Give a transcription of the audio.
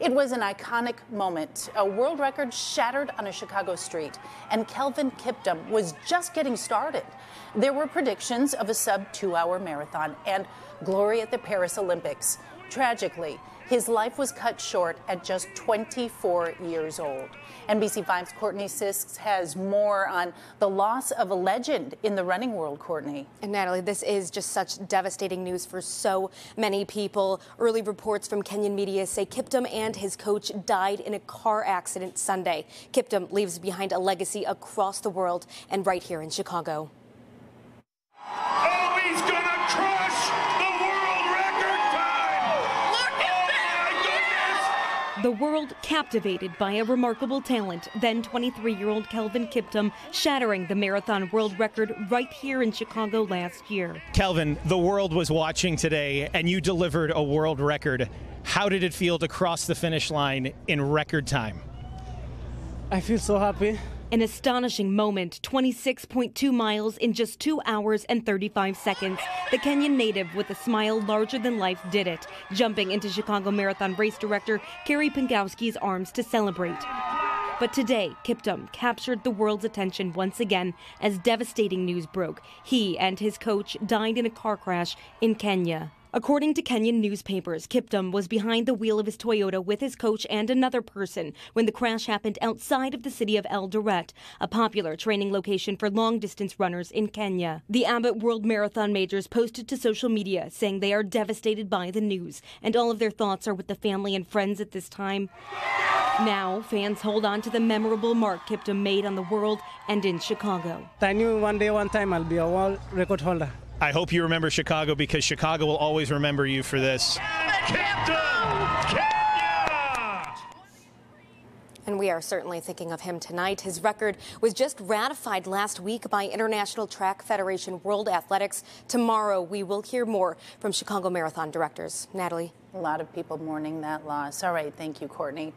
It was an iconic moment. A world record shattered on a Chicago street, and Kelvin Kiptum was just getting started. There were predictions of a sub two hour marathon and glory at the Paris Olympics. Tragically, his life was cut short at just 24 years old. NBC5's Courtney Sisk has more on the loss of a legend in the running world, Courtney. And Natalie, this is just such devastating news for so many people. Early reports from Kenyan media say Kiptum and his coach died in a car accident Sunday. Kiptum leaves behind a legacy across the world and right here in Chicago. The world captivated by a remarkable talent, then 23 year old Kelvin Kiptum shattering the marathon world record right here in Chicago last year. Kelvin, the world was watching today and you delivered a world record. How did it feel to cross the finish line in record time? I feel so happy. An astonishing moment 26.2 miles in just 2 hours and 35 seconds. The Kenyan native with a smile larger than life did it, jumping into Chicago Marathon race director Carey Pinkowski's arms to celebrate. But today, Kiptum captured the world's attention once again as devastating news broke. He and his coach died in a car crash in Kenya. According to Kenyan newspapers, Kiptum was behind the wheel of his Toyota with his coach and another person when the crash happened outside of the city of Eldoret, a popular training location for long distance runners in Kenya. The Abbott World Marathon majors posted to social media saying they are devastated by the news and all of their thoughts are with the family and friends at this time. Now, fans hold on to the memorable mark Kiptum made on the world and in Chicago. I knew one day, one time I'll be a world record holder. I hope you remember Chicago because Chicago will always remember you for this. And we are certainly thinking of him tonight. His record was just ratified last week by International Track Federation World Athletics. Tomorrow, we will hear more from Chicago Marathon directors. Natalie. A lot of people mourning that loss. All right. Thank you, Courtney.